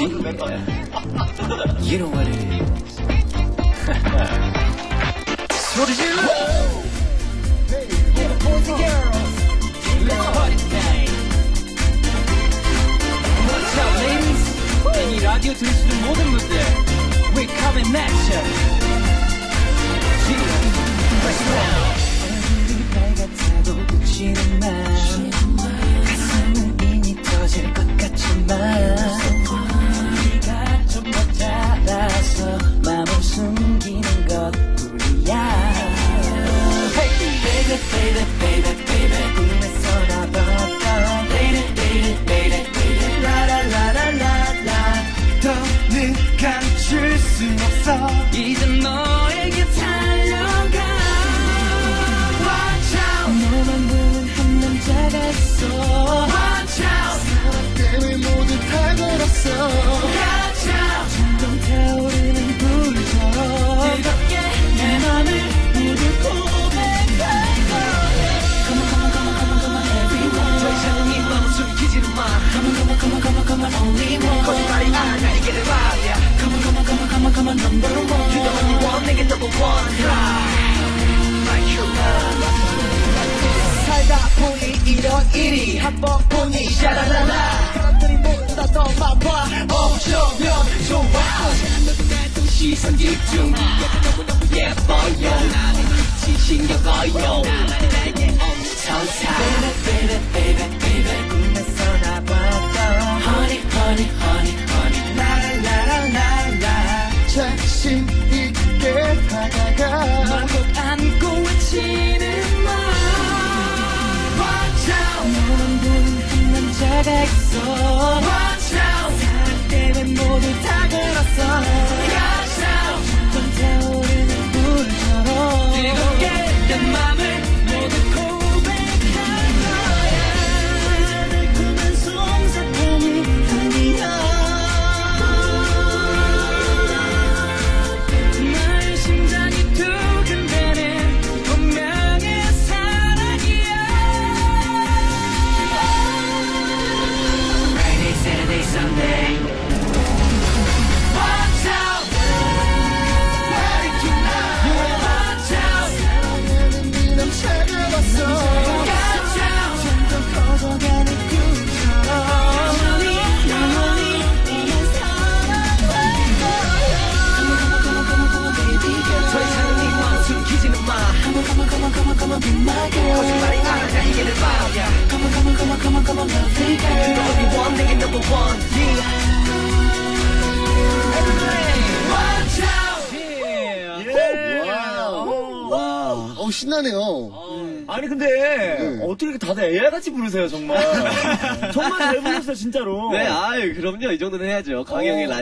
뭐지? You know what it is. 소리 질러! Boys and girls, let's party tonight. What's up, ladies? 이 라디오 들으시는 모든 분들, we're coming at you. Let's go. 이제 너에게 달 살다 보니 이런 일이 한 번 보니 샤라라라. 사람들이 모두 다 너만 봐 어쩌면 좋아. 시선 집중. 예뻐요. 나는 빛이 신겨봐요 사랑 때문에 모두 다 come on be my girl 거짓말이 아니야 이게 내 말이야 Come on come on come on come on come on lovely girl You're the only one 내게 number one yeah Watch out 와우. 어우 신나네요 아니 근데 어떻게 이렇게 다들 AR같이 부르세요 정말 정말 잘 부르셨어요 진짜로 네, 아유, 그럼요. 이 정도는 해야죠. 강영의 라디오.